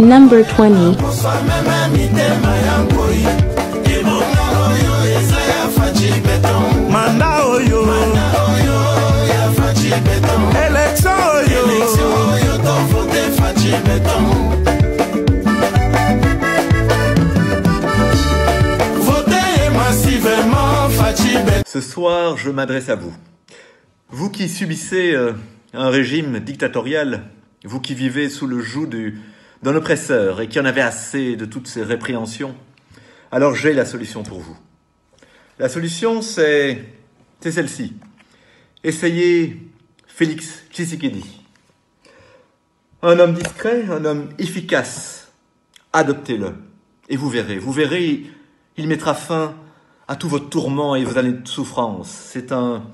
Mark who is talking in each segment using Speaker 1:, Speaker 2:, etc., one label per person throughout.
Speaker 1: Number 20.
Speaker 2: manda oyo élection oyo Votez massivement Fachi Beton.
Speaker 3: Ce soir, je m'adresse à vous. Vous qui subissez euh, un régime dictatorial, vous qui vivez sous le joug du- d'un oppresseur et qui en avez assez de toutes ces répréhensions, alors j'ai la solution pour vous. La solution, c'est c'est celle-ci. Essayez Félix Tshisekedi. Un homme discret, un homme efficace. Adoptez-le. Et vous verrez, vous verrez, il mettra fin à tous vos tourments et vos années de souffrance. C'est un,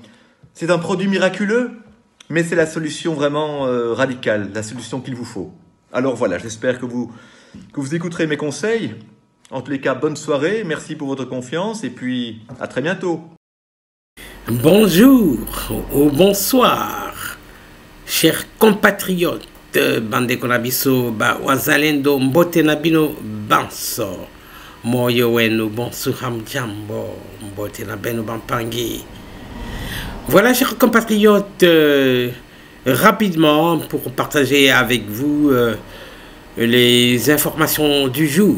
Speaker 3: c'est un produit miraculeux, mais c'est la solution vraiment euh, radicale, la solution qu'il vous faut. Alors voilà, j'espère que vous, écouterez mes conseils. En tous les cas, bonne soirée, merci pour votre confiance et puis à très bientôt.
Speaker 4: Bonjour ou bonsoir, chers compatriotes, bande konabiso ba wazalendo mbote na bino banso moyo wenu mbote. Voilà, chers compatriotes, euh, rapidement pour partager avec vous euh, les informations du jour.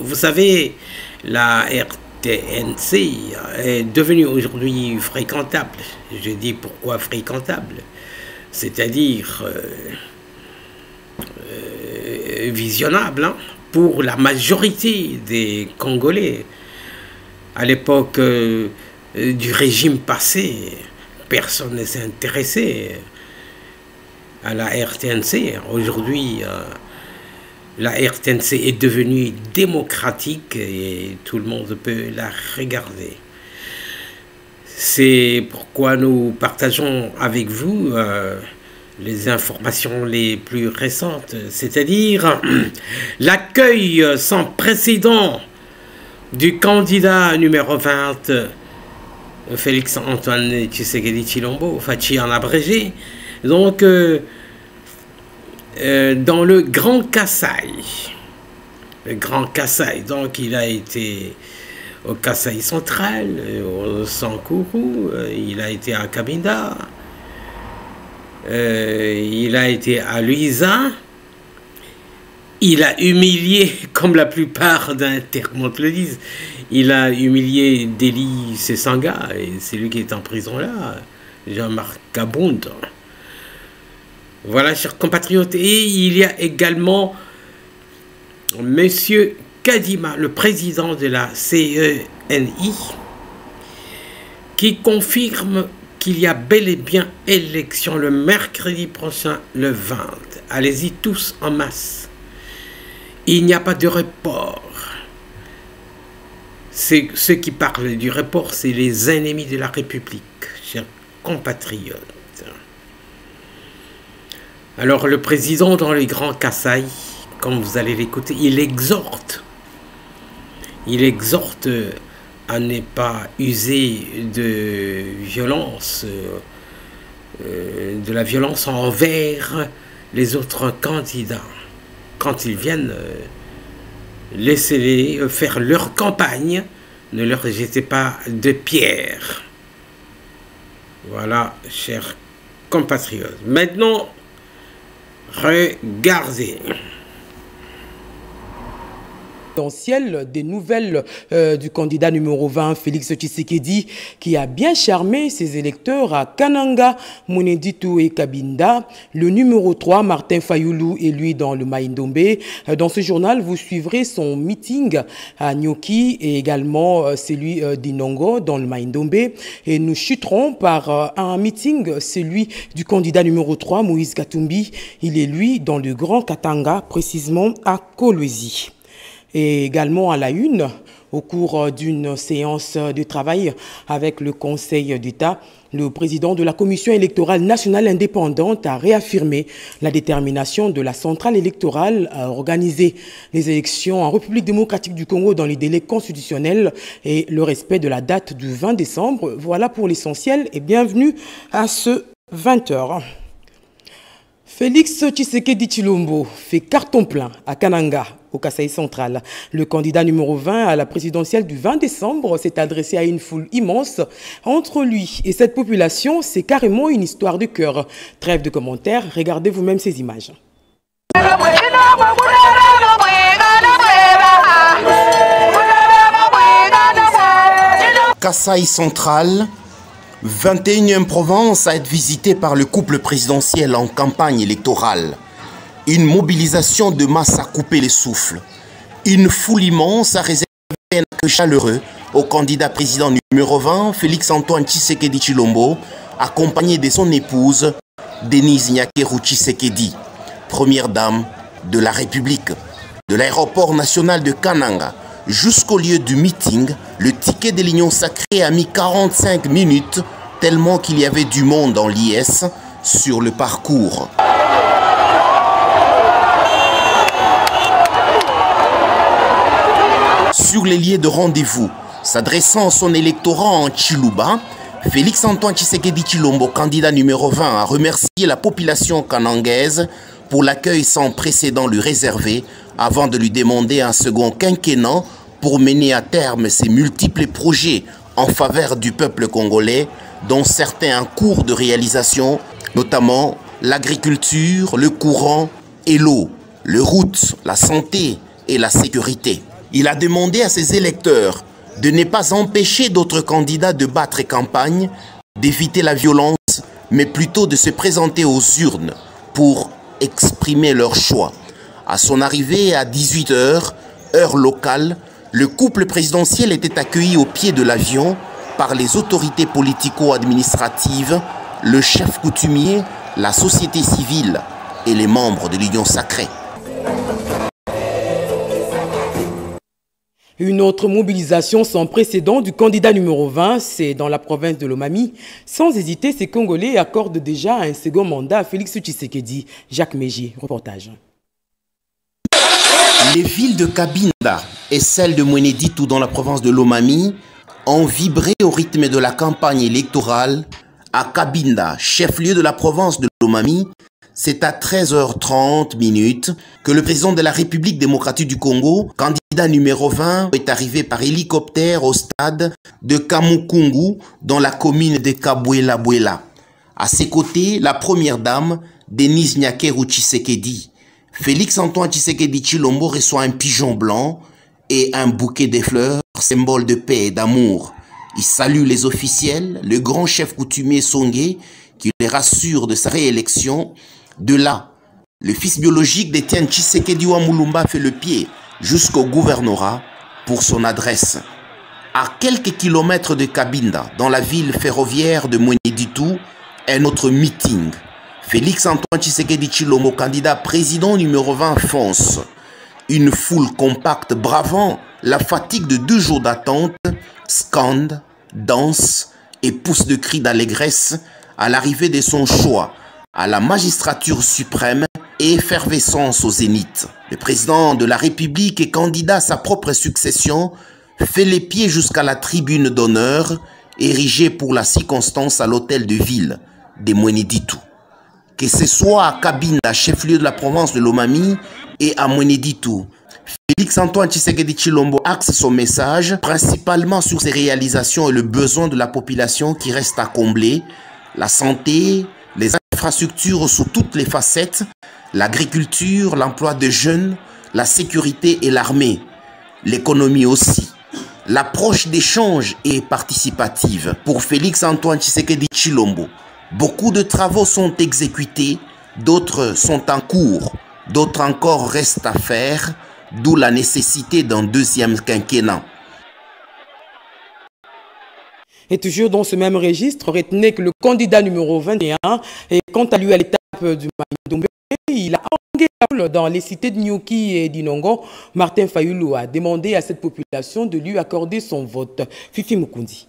Speaker 4: Vous savez, la RTNC est devenue aujourd'hui fréquentable. Je dis pourquoi fréquentable? C'est-à-dire euh, euh, visionnable hein, pour la majorité des Congolais. À l'époque du régime passé, personne ne s'intéressait à la RTNC. Aujourd'hui, euh, la RTNC est devenue démocratique et tout le monde peut la regarder. C'est pourquoi nous partageons avec vous euh, les informations les plus récentes, c'est-à-dire l'accueil sans précédent du candidat numéro 20, Félix Antoine Tshisekedi Chilombo, Fachi en abrégé. Donc, euh, euh, dans le Grand Kassai. Le Grand Kassai, donc il a été au Kassai central, euh, au Sankourou, euh, il a été à Kabinda, il a été à Luisa, il a humilié, comme la plupart d'internautes le disent, il a humilié Deli Sessanga, et c'est lui qui est en prison là, Jean-Marc Kabund. Voilà, chers compatriotes. Et il y a également Monsieur Kadima, le président de la CENI, qui confirme qu'il y a bel et bien élection le mercredi prochain, le 20. Allez-y tous en masse. Il n'y a pas de report. Ceux qui parlent du report, c'est les ennemis de la République, chers compatriotes. Alors le président dans les grands Kassai, comme vous allez l'écouter, il exhorte, il exhorte à ne pas user de violence, euh, de la violence envers les autres candidats. Quand ils viennent, euh, laissez-les faire leur campagne, ne leur jetez pas de pierre. Voilà, chers compatriotes. Maintenant, Regardez.
Speaker 5: Des nouvelles euh, du candidat numéro 20, Félix Tshisekedi, qui a bien charmé ses électeurs à Kananga, Muneditu et Kabinda. Le numéro 3, Martin Fayoulou, est lui dans le Maïndombe. Euh, Dans ce journal, vous suivrez son meeting à Nyoki et également euh, celui d'Inongo dans le Maïndombe. Et nous chuterons par un meeting, celui du candidat numéro 3, Moïse Katumbi. Il est lui dans le Grand Katanga, précisément à Kolwezi et également à la une au cours d'une séance de travail avec le Conseil d'État. Le président de la Commission électorale nationale indépendante a réaffirmé la détermination de la centrale électorale à organiser les élections en République démocratique du Congo dans les délais constitutionnels et le respect de la date du 20 décembre. Voilà pour l'essentiel et bienvenue à ce 20h. Félix Tshisekedi Chilombo fait carton plein à Kananga, au Kasaï central. Le candidat numéro 20 à la présidentielle du 20 décembre s'est adressé à une foule immense. Entre lui et cette population, c'est carrément une histoire de cœur. Trêve de commentaires, regardez vous-même ces images.
Speaker 1: Kasaï central, 21e province à être visitée par le couple présidentiel en campagne électorale. Une mobilisation de masse a coupé les souffles. Une foule immense a réservé un accueil chaleureux au candidat président numéro 20, Félix-Antoine Tshisekedi Chilombo, accompagné de son épouse, Denise Nyakeru Tshisekedi, première dame de la République. De l'aéroport national de Kananga jusqu'au lieu du meeting, le ticket de l'Union sacrée a mis 45 minutes, tellement qu'il y avait du monde en l'IS sur le parcours. Sur les lieux de rendez-vous, s'adressant à son électorat en Chiluba, Félix-Antoine Tshisekedi Chilombo, candidat numéro 20, a remercié la population kanangaise pour l'accueil sans précédent lui réservé avant de lui demander un second quinquennat pour mener à terme ses multiples projets en faveur du peuple congolais, dont certains en cours de réalisation, notamment l'agriculture, le courant et l'eau, les routes, la santé et la sécurité. Il a demandé à ses électeurs de ne pas empêcher d'autres candidats de battre campagne, d'éviter la violence, mais plutôt de se présenter aux urnes pour exprimer leur choix. À son arrivée à 18h, heure locale, le couple présidentiel était accueilli au pied de l'avion par les autorités politico-administratives, le chef coutumier, la société civile et les membres de l'Union sacrée.
Speaker 5: Une autre mobilisation sans précédent du candidat numéro 20, c'est dans la province de Lomami. Sans hésiter, ces Congolais accordent déjà un second mandat à Félix Tshisekedi. Jacques Mégier, reportage.
Speaker 1: Les villes de Kabinda et celles de Mweneditu dans la province de Lomami ont vibré au rythme de la campagne électorale. À Kabinda, chef-lieu de la province de Lomami, c'est à 13h30 minutes que le président de la République démocratique du Congo, candidat numéro 20, est arrivé par hélicoptère au stade de Kamukungu dans la commune de Kabuela-Buela. À ses côtés, la première dame, Denise Nyakeru Tshisekedi. Félix-Antoine Tshisekedi Chilombo reçoit un pigeon blanc et un bouquet de fleurs, symbole de paix et d'amour. Il salue les officiels, le grand chef coutumier Songé, qui les rassure de sa réélection. De là, le fils biologique d'Étienne Tshisekedi Wamulumba fait le pied jusqu'au gouvernorat pour son adresse. À quelques kilomètres de Kabinda, dans la ville ferroviaire de Mweneditu, un autre meeting Félix-Antoine Tshisekedi Chilombo, candidat président numéro 20, fonce. Une foule compacte bravant la fatigue de deux jours d'attente, scande, danse et pousse de cris d'allégresse à l'arrivée de son choix à la magistrature suprême et effervescence au zénith. Le président de la République et candidat à sa propre succession fait les pieds jusqu'à la tribune d'honneur érigée pour la circonstance à l'hôtel de ville des Mweneditu que ce soit à Kabinda, chef-lieu de la province de Lomami, et à Mweneditu. Félix-Antoine Tshisekedi Chilombo axe son message principalement sur ses réalisations et le besoin de la population qui reste à combler, la santé, infrastructures sous toutes les facettes, l'agriculture, l'emploi des jeunes, la sécurité et l'armée, l'économie aussi. L'approche d'échange est participative pour Félix-Antoine Tshisekedi Chilombo. Beaucoup de travaux sont exécutés, d'autres sont en cours, d'autres encore restent à faire, d'où la nécessité d'un deuxième quinquennat.
Speaker 5: Et toujours dans ce même registre, retenez que le candidat numéro 21 est quant à lui à l'étape du Maïdombe. Il a engagé dans les cités de Nyoki et d'Inongo. Martin Fayoulou a demandé à cette population de lui accorder son vote. Fifi Mukundi.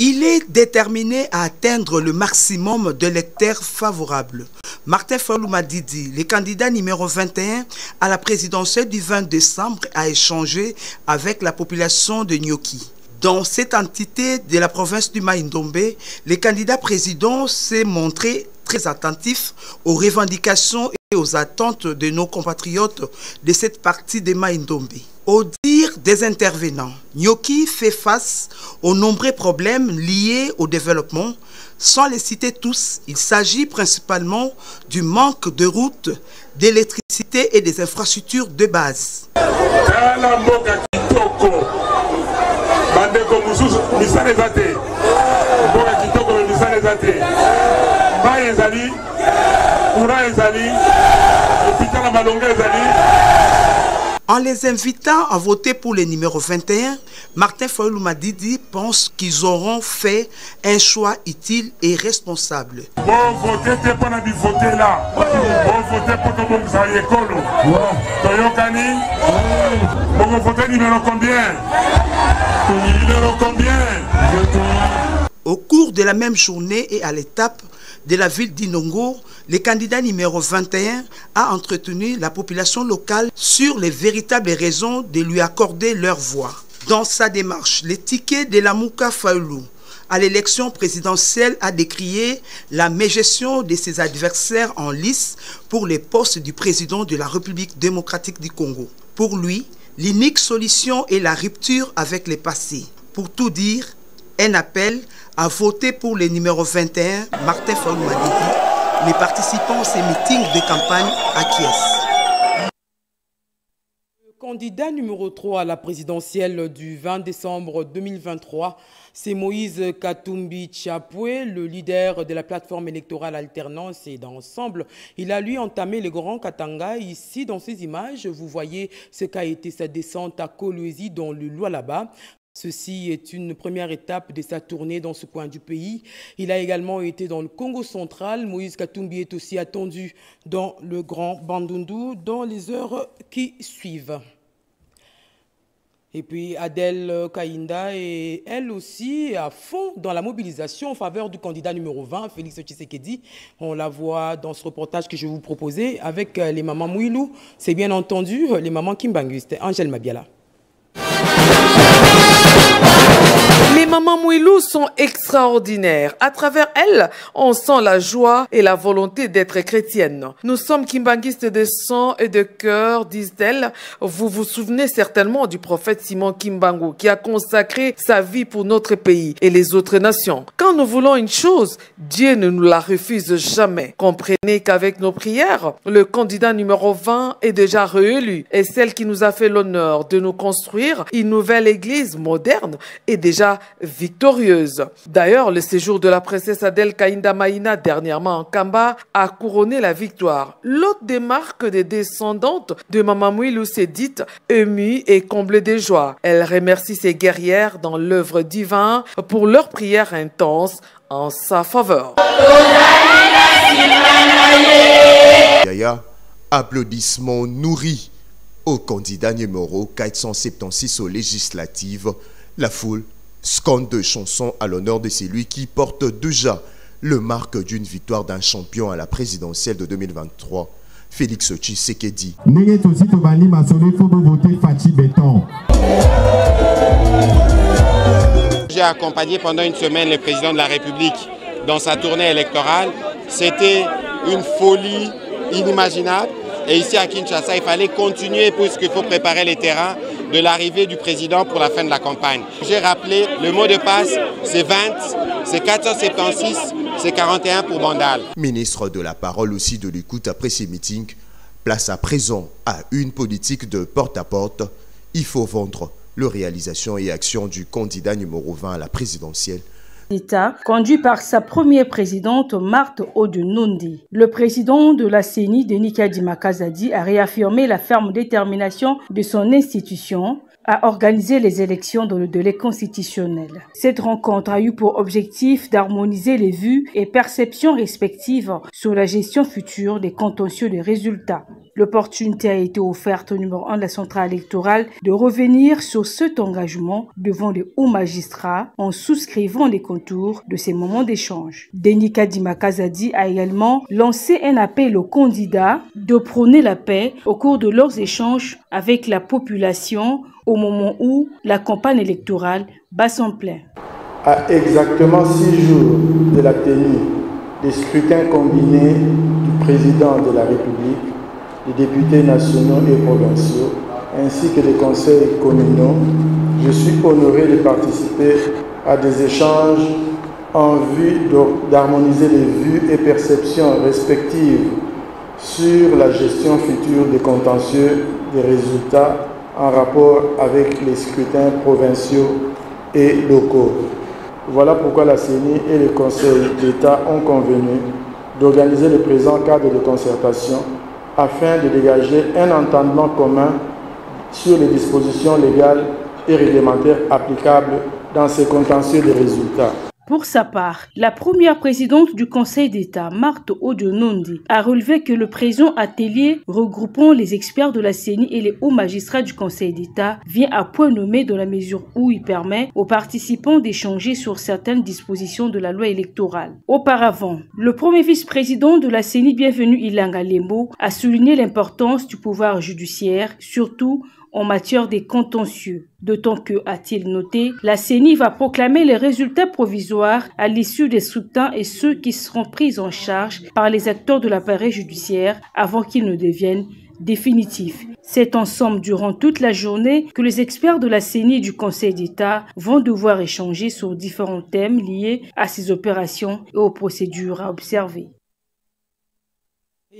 Speaker 6: Il est déterminé à atteindre le maximum de lecteurs favorables. Martin Fayoulou-Madidi, le candidat numéro 21 à la présidentielle du 20 décembre, a échangé avec la population de Nyoki. Dans cette entité de la province du Maïndombe, le candidat président s'est montré très attentif aux revendications et aux attentes de nos compatriotes de cette partie de Maïndombe. Au dire des intervenants, Nyoki fait face aux nombreux problèmes liés au développement. Sans les citer tous, il s'agit principalement du manque de routes, d'électricité et des infrastructures de base.
Speaker 2: misala eza te mboka kitoko me misala eza te mbai ezali
Speaker 6: En les invitant à voter pour le numéro 21, Martin Fayoulou Madidi pense qu'ils auront fait un choix utile et responsable.
Speaker 2: Bon voter la bon toyokani bokovote numéro combien? Numéro combien?
Speaker 6: Au cours de la même journée et à l'étape de la ville d'Inongo, le candidat numéro 21 a entretenu la population locale sur les véritables raisons de lui accorder leur voix. Dans sa démarche, le ticket de la Mouka Faoulou à l'élection présidentielle a décrié la mégestion de ses adversaires en lice pour les postes du président de la République démocratique du Congo. Pour lui, l'unique solution est la rupture avec le passé. Pour tout dire, un appel à voter pour le numéro 21, Martin Faoulou Madidi, les participants à ces meetings de campagne acquiescent.
Speaker 5: Le candidat numéro 3 à la présidentielle du 20 décembre 2023, c'est Moïse Katumbi Chapoué, le leader de la plateforme électorale Alternance et d'ensemble. Il a lui entamé le Grand Katanga. Ici, dans ces images, vous voyez ce qu'a été sa descente à Kolwezi dans le Lualaba. Ceci est une première étape de sa tournée dans ce coin du pays. Il a également été dans le Congo central. Moïse Katumbi est aussi attendu dans le Grand Bandundu dans les heures qui suivent. Et puis Adèle Kainda est elle aussi à fond dans la mobilisation en faveur du candidat numéro 20, Félix Tshisekedi. On la voit dans ce reportage que je vous proposer avec les mamans Mouilou. C'est bien entendu les mamans Kimbanguiste. Angèle Mabiala.
Speaker 7: Les Mouilou sont extraordinaires. À travers elles, on sent la joie et la volonté d'être chrétienne. Nous sommes kimbanguistes de sang et de cœur, disent-elles. Vous vous souvenez certainement du prophète Simon Kimbangu qui a consacré sa vie pour notre pays et les autres nations. Quand nous voulons une chose, Dieu ne nous la refuse jamais. Comprenez qu'avec nos prières, le candidat numéro 20 est déjà réélu et celle qui nous a fait l'honneur de nous construire une nouvelle église moderne est déjà victorieuse. D'ailleurs, le séjour de la princesse Adèle Kainda Maïna dernièrement en Kamba a couronné la victoire. L'autre des marques des descendantes de Maman Mouilou s'est dite émue et comblée de joie. Elle remercie ses guerrières dans l'œuvre divine pour leur prière intense en sa faveur.
Speaker 8: Yaya, applaudissements nourris au candidat numéro 476 aux législatives. La foule scande de chansons à l'honneur de celui qui porte déjà le marque d'une victoire d'un champion à la présidentielle de 2023, Félix Tshisekedi.
Speaker 9: J'ai accompagné pendant une semaine le président de la République dans sa tournée électorale. C'était une folie inimaginable. Et ici à Kinshasa, il fallait continuer puisqu'il faut préparer les terrains de l'arrivée du président pour la fin de la campagne. J'ai rappelé, le mot de passe, c'est 20, c'est 476, c'est 41 pour Bandal.
Speaker 8: Ministre de la parole aussi de l'écoute après ces meetings, place à présent à une politique de porte-à-porte. Il faut vendre le réalisation et action du candidat numéro 20 à la présidentielle
Speaker 10: conduit par sa première présidente Marthe Odunundi. Le président de la CENI, Denis Kadima Kazadi, a réaffirmé la ferme détermination de son institution à organiser les élections dans le délai constitutionnel. Cette rencontre a eu pour objectif d'harmoniser les vues et perceptions respectives sur la gestion future des contentieux de résultats. L'opportunité a été offerte au numéro 1 de la centrale électorale de revenir sur cet engagement devant les hauts magistrats en souscrivant les contours de ces moments d'échange. Denis Kadima Kazadi a également lancé un appel aux candidats de prôner la paix au cours de leurs échanges avec la population au moment où la campagne électorale bat son plein.
Speaker 11: À exactement six jours de la tenue des scrutins combinés du président de la République, des députés nationaux et provinciaux, ainsi que des conseils communaux, je suis honoré de participer à des échanges en vue d'harmoniser les vues et perceptions respectives sur la gestion future des contentieux des résultats en rapport avec les scrutins provinciaux et locaux. Voilà pourquoi la CENI et le Conseil d'État ont convenu d'organiser le présent cadre de concertation afin de dégager un entendement commun sur les dispositions légales et réglementaires applicables dans ces contentieux des résultats.
Speaker 10: Pour sa part, la première présidente du Conseil d'État, Marthe Odonondi, a relevé que le présent atelier regroupant les experts de la CENI et les hauts magistrats du Conseil d'État vient à point nommé dans la mesure où il permet aux participants d'échanger sur certaines dispositions de la loi électorale. Auparavant, le premier vice-président de la CENI, bienvenu Ilanga Lembo, a souligné l'importance du pouvoir judiciaire, surtout en matière des contentieux. D'autant que, a-t-il noté, la CENI va proclamer les résultats provisoires à l'issue des scrutins et ceux qui seront pris en charge par les acteurs de l'appareil judiciaire avant qu'ils ne deviennent définitifs. C'est ensemble durant toute la journée que les experts de la CENI et du Conseil d'État vont devoir échanger sur différents thèmes liés à ces opérations et aux procédures à observer.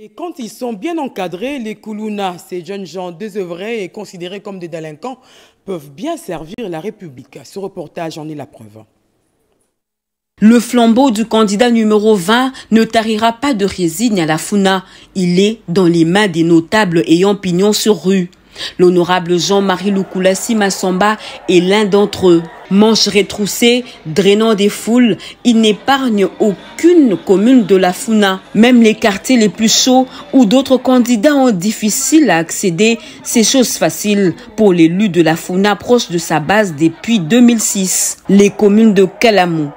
Speaker 5: Et quand ils sont bien encadrés, les Koulouna, ces jeunes gens désœuvrés et considérés comme des délinquants, peuvent bien servir la République. Ce reportage en est la preuve.
Speaker 12: Le flambeau du candidat numéro 20 ne tarira pas de résigne à la Founa. Il est dans les mains des notables ayant pignon sur rue. L'honorable Jean-Marie Lukulasi Massamba est l'un d'entre eux. Manche retroussée, drainant des foules, il n'épargne aucune commune de la Founa. Même les quartiers les plus chauds où d'autres candidats ont difficile à accéder, c'est chose facile pour l'élu de la Founa proche de sa base depuis 2006. Les communes de Kalamou,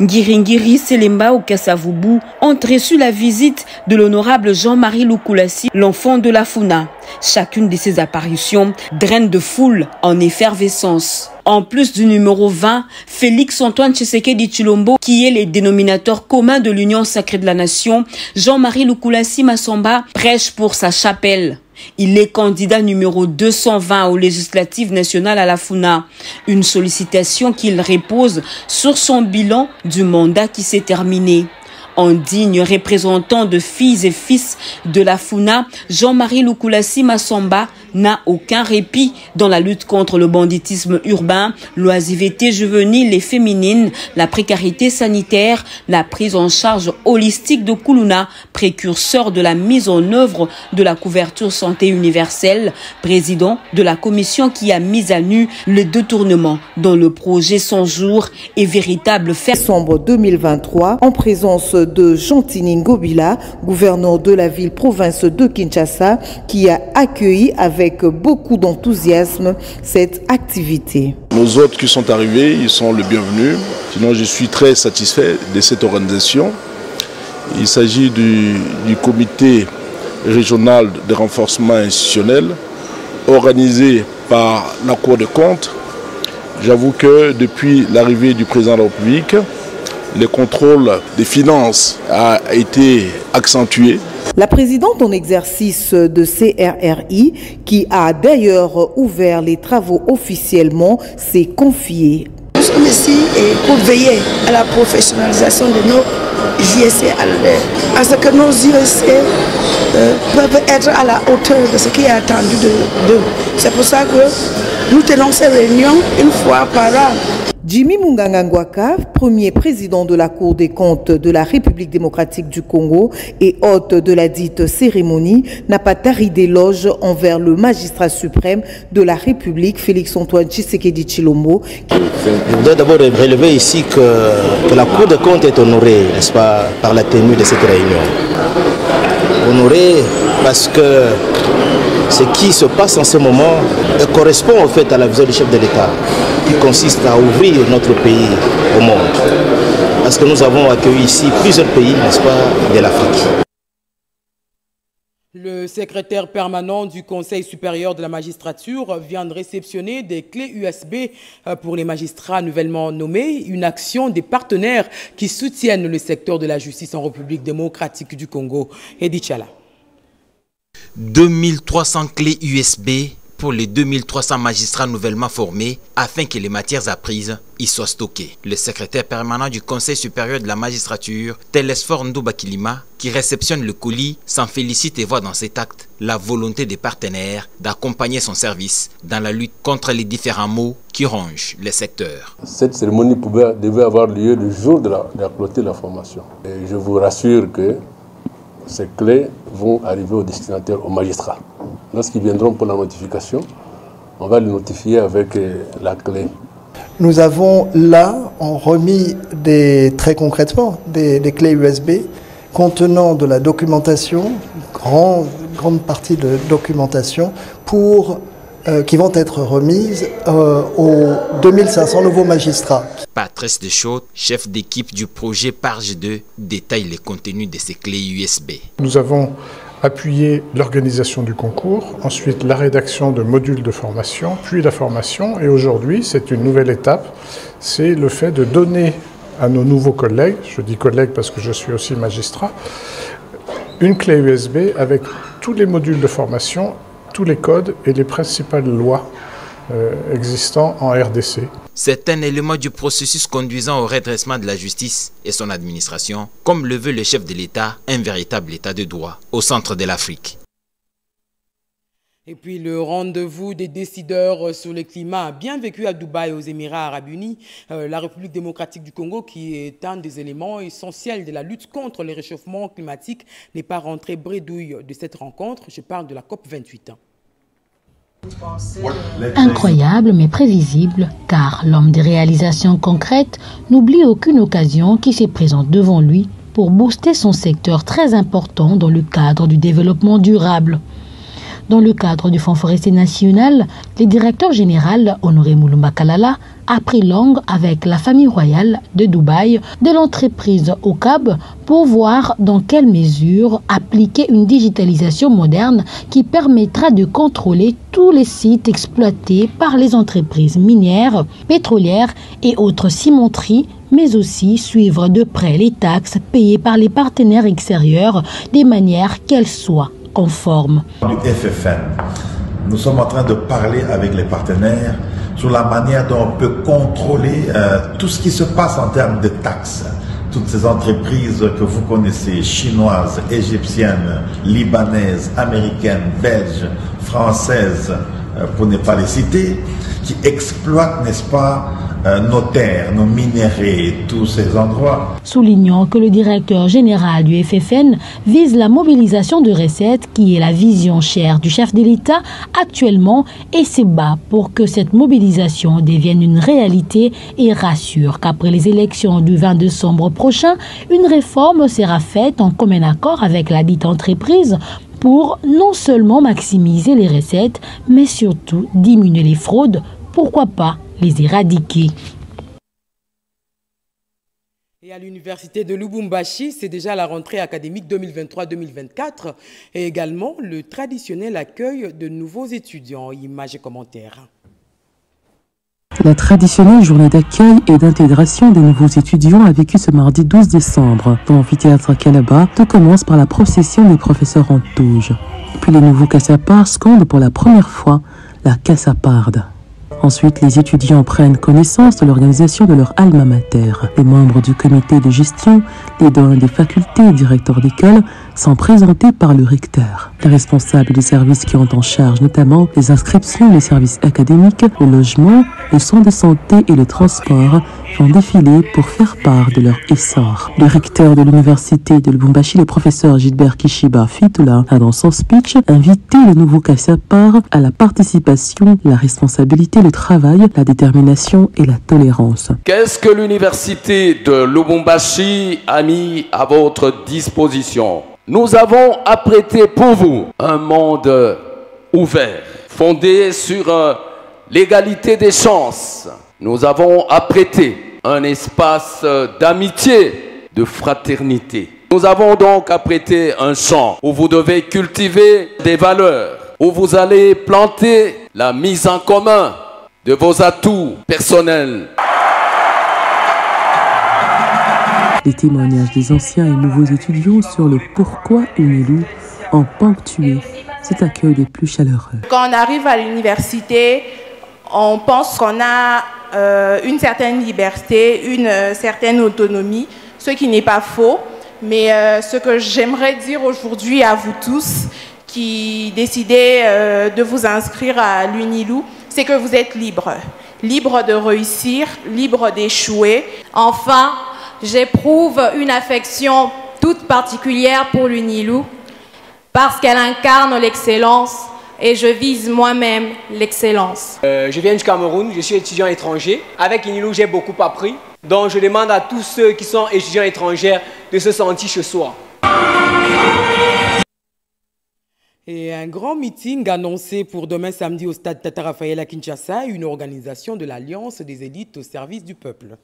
Speaker 12: Ngiringiri, Selemba ou Kassavubu ont reçu la visite de l'honorable Jean-Marie Lukulasi, l'enfant de la Founa. Chacune de ces apparitions draine de foule en effervescence. En plus du numéro 20, Félix Antoine Tshisekedi Chilombo, qui est le dénominateur commun de l'Union sacrée de la nation, Jean-Marie Lukulasi Massamba prêche pour sa chapelle. Il est candidat numéro 220 aux législatives nationales à la FUNA. Une sollicitation qu'il repose sur son bilan du mandat qui s'est terminé. En digne représentant de filles et fils de la FUNA, Jean-Marie Lukulasi Massamba n'a aucun répit dans la lutte contre le banditisme urbain, l'oisiveté juvénile et féminine, la précarité sanitaire, la prise en charge holistique de Kuluna, précurseur de la mise en œuvre de la couverture santé universelle, président de la commission qui a mis à nu le détournement dans le projet 100 jours et véritable.
Speaker 13: Décembre 2023, en présence de gouverneur de la ville-province de Kinshasa, qui a accueilli avec beaucoup d'enthousiasme cette activité.
Speaker 14: Nos autres qui sont arrivés, ils sont les bienvenus. Sinon, je suis très satisfait de cette organisation. Il s'agit du, du comité régional de renforcement institutionnel organisé par la Cour des comptes. J'avoue que depuis l'arrivée du président de la République, le contrôle des finances a été accentué.
Speaker 13: La présidente en exercice de CRRI, qui a d'ailleurs ouvert les travaux officiellement, s'est confiée.
Speaker 15: Nous sommes ici pour veiller à la professionnalisation de nos ISC à ce que nos ISC euh, peuvent être à la hauteur de ce qui est attendu d'eux. C'est pour ça que nous tenons ces réunions une fois par an.
Speaker 13: Jimmy Munganga premier président de la Cour des comptes de la République démocratique du Congo et hôte de la dite cérémonie, n'a pas tari d'éloge envers le magistrat suprême de la République, Félix-Antoine Tshisekedi Chilombo.
Speaker 16: Je voudrais d'abord relever ici que, que, la Cour des comptes est honorée, n'est-ce pas, par la tenue de cette réunion. Honorée parce que ce qui se passe en ce moment correspond en fait à la vision du chef de l'État qui consiste à ouvrir notre pays au monde. Parce que nous avons accueilli ici plusieurs pays, n'est-ce pas, de l'Afrique.
Speaker 5: Le secrétaire permanent du Conseil supérieur de la magistrature vient de réceptionner des clés USB euh, pour les magistrats nouvellement nommés, une action des partenaires qui soutiennent le secteur de la justice en République démocratique du Congo. Edith Chala.
Speaker 1: 2300 clés USB pour les 2300 magistrats nouvellement formés afin que les matières apprises y soient stockées. Le secrétaire permanent du Conseil supérieur de la magistrature, Telesfor Ndouba-Kilima, qui réceptionne le colis, s'en félicite et voit dans cet acte la volonté des partenaires d'accompagner son service dans la lutte contre les différents maux qui rongent les secteurs.
Speaker 17: Cette cérémonie devait avoir lieu le jour de la, de clôture de la formation. Je vous rassure que ces clés vont arriver aux destinataires, aux magistrats. Lorsqu'ils viendront pour la notification, on va les notifier avec euh, la clé.
Speaker 18: Nous avons là remis des, très concrètement des, clés USB contenant de la documentation, grand, grande partie de documentation, pour, euh, qui vont être remises euh, aux 2500 nouveaux magistrats.
Speaker 1: Patrice Deschaux, chef d'équipe du projet PARGE 2, détaille les contenus de ces clés USB.
Speaker 19: Nous avons appuyé l'organisation du concours, ensuite la rédaction de modules de formation, puis la formation. Et aujourd'hui, c'est une nouvelle étape, c'est le fait de donner à nos nouveaux collègues, je dis collègues parce que je suis aussi magistrat, une clé USB avec tous les modules de formation, tous les codes et les principales lois euh, existants en RDC.
Speaker 1: C'est un élément du processus conduisant au redressement de la justice et son administration, comme le veut le chef de l'État, un véritable État de droit au centre de l'Afrique.
Speaker 5: Et puis le rendez-vous des décideurs sur le climat bien vécu à Dubaï aux Émirats arabes unis, euh, la République démocratique du Congo qui est un des éléments essentiels de la lutte contre le réchauffement climatique n'est pas rentré bredouille de cette rencontre. Je parle de la COP 28.
Speaker 20: Incroyable mais prévisible, car l'homme des réalisations concrètes n'oublie aucune occasion qui se présente devant lui pour booster son secteur très important dans le cadre du développement durable. Dans le cadre du Fonds forestier national, le directeur général, Honoré Moulumba Kalala, a pris langue avec la famille royale de Dubaï de l'entreprise OCAB pour voir dans quelle mesure appliquer une digitalisation moderne qui permettra de contrôler tous les sites exploités par les entreprises minières, pétrolières et autres cimenteries mais aussi suivre de près les taxes payées par les partenaires extérieurs de manière qu'elles soient conformes.
Speaker 21: Du nous sommes en train de parler avec les partenaires sur la manière dont on peut contrôler euh, tout ce qui se passe en termes de taxes. Toutes ces entreprises que vous connaissez, chinoises, égyptiennes, libanaises, américaines, belges, françaises, euh, pour ne pas les citer, qui exploitent, n'est-ce pas, nos terres, nos minéraux, tous ces endroits.
Speaker 20: Soulignant que le directeur général du FFN vise la mobilisation de recettes qui est la vision chère du chef de l'État actuellement et se bat pour que cette mobilisation devienne une réalité et rassure qu'après les élections du 20 décembre prochain, une réforme sera faite en commun accord avec la dite entreprise pour non seulement maximiser les recettes, mais surtout diminuer les fraudes, pourquoi pas les éradiquer.
Speaker 5: Et à l'université de Lubumbashi, c'est déjà la rentrée académique 2023-2024 et également le traditionnel accueil de nouveaux étudiants. Images et commentaires.
Speaker 22: La traditionnelle journée d'accueil et d'intégration des nouveaux étudiants a vécu ce mardi 12 décembre dans l'amphithéâtre Calaba. Tout commence par la procession des professeurs en touge. Puis les nouveaux Kassapards scandent pour la première fois la Kassaparde. Ensuite, les étudiants prennent connaissance de l'organisation de leur alma mater. Les membres du comité de gestion, les doyens des facultés directeurs d'école sont présentés par le recteur. Les responsables des services qui ont en charge notamment les inscriptions, les services académiques, le logement, le centre de santé et le transport vont défiler pour faire part de leur essor. Le recteur de l'université de Lubumbashi, le professeur Gilbert Kishiba Fitula, a dans son speech invité le nouveau Kassapar à la participation, la responsabilité, le travail, la détermination et la tolérance.
Speaker 23: Qu'est-ce que l'université de Lubumbashi a mis à votre disposition? Nous avons apprêté pour vous un monde ouvert, fondé sur euh, l'égalité des chances. Nous avons apprêté un espace d'amitié, de fraternité. Nous avons donc apprêté un champ où vous devez cultiver des valeurs, où vous allez planter la mise en commun de vos atouts personnels.
Speaker 22: Les témoignages des anciens et nouveaux étudiants sur le pourquoi Unilou ont ponctué cet accueil des plus chaleureux.
Speaker 24: Quand on arrive à l'université, on pense qu'on a euh, une certaine liberté, une euh, certaine autonomie, ce qui n'est pas faux. Mais euh, ce que j'aimerais dire aujourd'hui à vous tous qui décidez de vous inscrire à l'UNILU, c'est que vous êtes libre. Libre de réussir, libre d'échouer.
Speaker 25: Enfin, j'éprouve une affection toute particulière pour l'UNILU parce qu'elle incarne l'excellence et je vise moi-même l'excellence.
Speaker 26: Euh, je viens du Cameroun, je suis étudiant étranger. Avec UNILU, j'ai beaucoup appris. Donc je demande à tous ceux qui sont étudiants étrangers de se sentir chez soi.
Speaker 5: Et un grand meeting annoncé pour demain samedi au stade Tata Raphaël à Kinshasa, une organisation de l'Alliance des élites au service du peuple.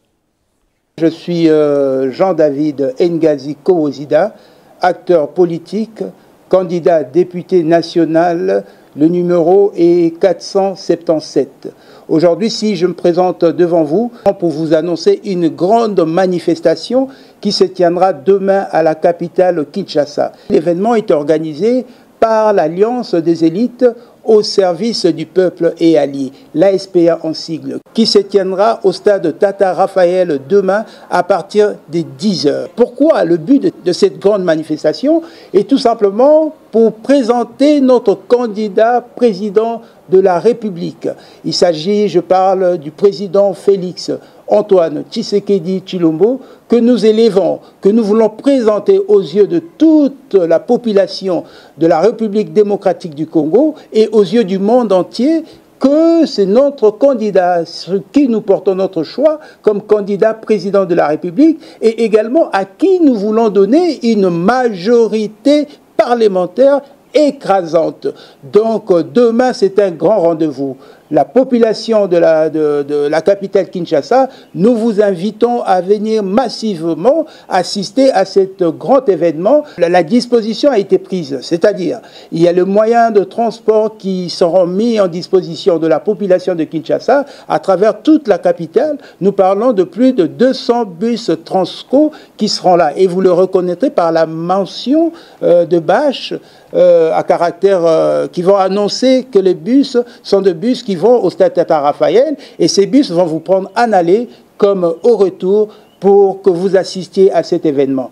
Speaker 27: Je suis euh, Jean-David Ngazi Kowozida, acteur politique, candidat député national. Le numéro est 477. Aujourd'hui, si je me présente devant vous pour vous annoncer une grande manifestation qui se tiendra demain à la capitale Kinshasa. L'événement est organisé par l'Alliance des élites au service du peuple et alliés, l'ASPA en sigle, qui se tiendra au stade Tata Raphaël demain à partir des 10 heures. Pourquoi le but de cette grande manifestation est tout simplement pour présenter notre candidat président de la République. Il s'agit, je parle du président Félix Antoine Tshisekedi Chilombo, que nous élevons, que nous voulons présenter aux yeux de toute la population de la République démocratique du Congo et aux yeux du monde entier que c'est notre candidat, sur qui nous portons notre choix comme candidat président de la République, et également à qui nous voulons donner une majorité parlementaire écrasante. Donc demain, c'est un grand rendez-vous. La population de la, capitale Kinshasa, nous vous invitons à venir massivement assister à cet grand événement. La, la disposition a été prise, c'est-à-dire il y a le moyen de transport qui seront mis en disposition de la population de Kinshasa à travers toute la capitale. Nous parlons de plus de 200 bus Transco qui seront là et vous le reconnaîtrez par la mention euh, de bâche euh, à caractère euh, qui vont annoncer que les bus sont des bus qui vont au stade Tata Raphaël et ces bus vont vous prendre en aller comme au retour pour que vous assistiez à cet événement.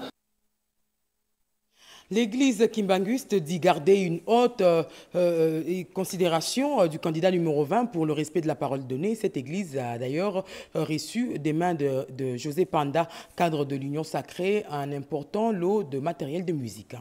Speaker 5: L'église Kimbanguste dit garder une haute euh, considération du candidat numéro 20 pour le respect de la parole donnée. Cette église a d'ailleurs reçu des mains de José Panda, cadre de l'Union sacrée, un important lot de matériel de musique.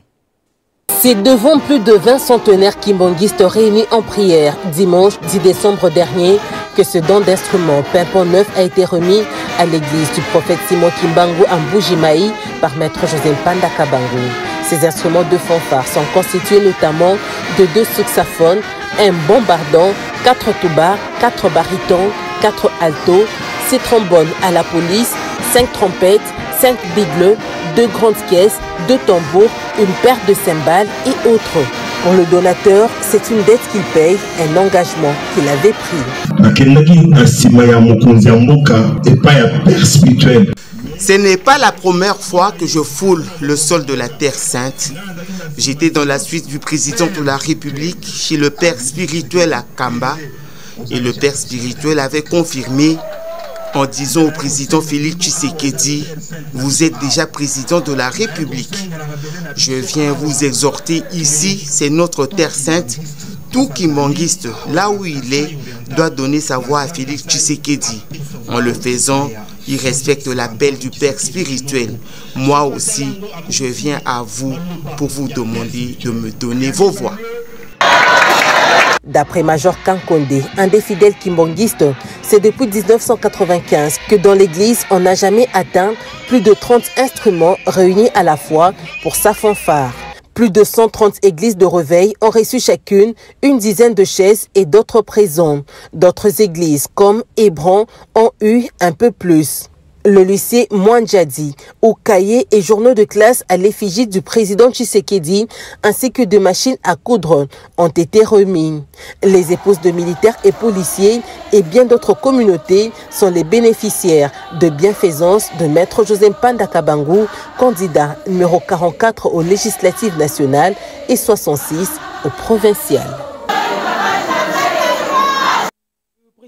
Speaker 28: C'est devant plus de 20 centenaires kimbonguistes réunis en prière dimanche 10 décembre dernier que ce don d'instruments pimpant neuf a été remis à l'église du prophète Simon Kimbangu en Boujimaï par maître José Panda Kabangu. Ces instruments de fanfare sont constitués notamment de deux saxophones, un bombardon, quatre tubas, quatre barytons, quatre altos, six trombones à la police, cinq trompettes, cinq bigles, deux grandes caisses, deux tambours, une paire de cymbales et autres. Pour le donateur, c'est une dette qu'il paye, un engagement qu'il avait
Speaker 29: pris. Ce n'est pas la première fois que je foule le sol de la Terre Sainte. J'étais dans la suite du président de la République chez le père spirituel à Kamba et le père spirituel avait confirmé en disant au président Félix Tshisekedi, vous êtes déjà président de la République. Je viens vous exhorter ici, c'est notre terre sainte. Tout Kimbangiste, là où il est, doit donner sa voix à Félix Tshisekedi. En le faisant, il respecte l'appel du Père spirituel. Moi aussi, je viens à vous pour vous demander de me donner vos voix.
Speaker 28: D'après Major Kankonde, un des fidèles kimbonguistes, c'est depuis 1995 que dans l'église, on n'a jamais atteint plus de 30 instruments réunis à la fois pour sa fanfare. Plus de 130 églises de réveil ont reçu chacune une dizaine de chaises et d'autres présents. D'autres églises comme Hébron ont eu un peu plus. Le lycée Mwanjadi, où cahiers et journaux de classe à l'effigie du président Tshisekedi, ainsi que de machines à coudre ont été remis. Les épouses de militaires et policiers et bien d'autres communautés sont les bénéficiaires de bienfaisance de Maître José Panda Kabangu, candidat numéro 44 aux législatives nationales et 66 aux provinciales.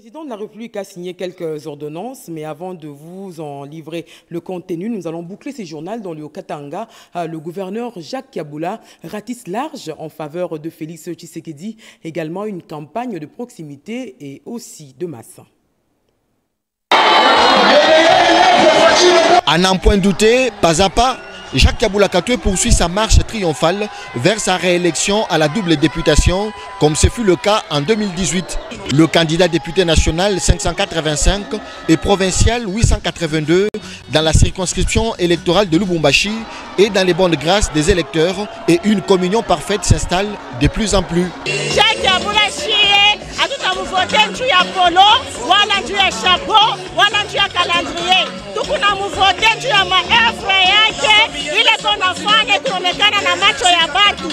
Speaker 5: Le la République a signé quelques ordonnances, mais avant de vous en livrer le contenu, nous allons boucler ce journal dans le Katanga. Euh, Le gouverneur Jacques Kaboula ratisse large en faveur de Félix Tshisekedi, également une campagne de proximité et aussi de masse.
Speaker 30: À n'en point douter, pas à pas, Jacques Kaboula Katoué poursuit sa marche triomphale vers sa réélection à la double députation, comme ce fut le cas en 2018. Le candidat député national 585 et provincial 882 dans la circonscription électorale de Lubumbashi et dans les bonnes grâces des électeurs et une communion parfaite s'installe de plus en plus.
Speaker 31: Jacques Ile na macho ya batu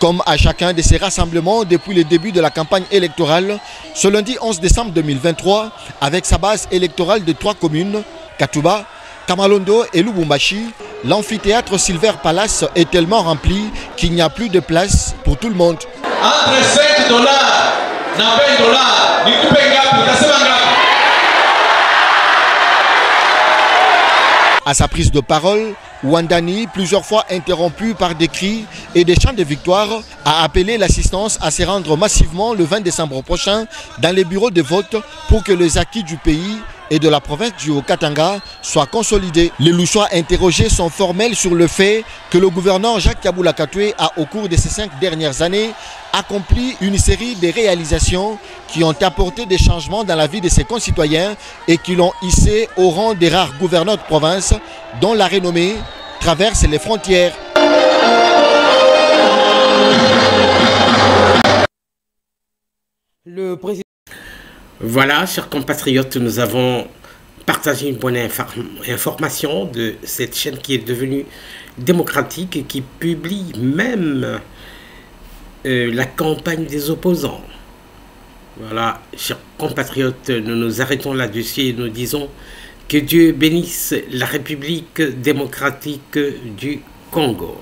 Speaker 30: Comme à chacun de ces rassemblements depuis le début de la campagne électorale, ce lundi 11 décembre 2023, avec sa base électorale de trois communes, Katuba, Kamalondo et Lubumbashi, l'amphithéâtre Silver Palace est tellement rempli qu'il n'y a plus de place pour tout le monde.
Speaker 32: entre 5 dollars na 20 dollars
Speaker 30: À sa prise de parole, Wandani, plusieurs fois interrompu par des cris et des chants de victoire, a appelé l'assistance à se rendre massivement le 20 décembre prochain dans les bureaux de vote pour que les acquis du pays et de la province du Haut-Katanga soient consolidés. Les Louchois interrogés sont formels sur le fait que le gouverneur Jacques Kaboula Katoué a, au cours de ces cinq dernières années, accompli une série de réalisations qui ont apporté des changements dans la vie de ses concitoyens et qui l'ont hissé au rang des rares gouverneurs de province dont la renommée traverse les frontières.
Speaker 5: Le président
Speaker 33: Voilà, chers compatriotes, nous avons partagé une bonne infor- information de cette chaîne qui est devenue démocratique et qui publie même euh, la campagne des opposants. Voilà, chers compatriotes, nous nous arrêtons là-dessus et nous disons que Dieu bénisse la République démocratique du Congo.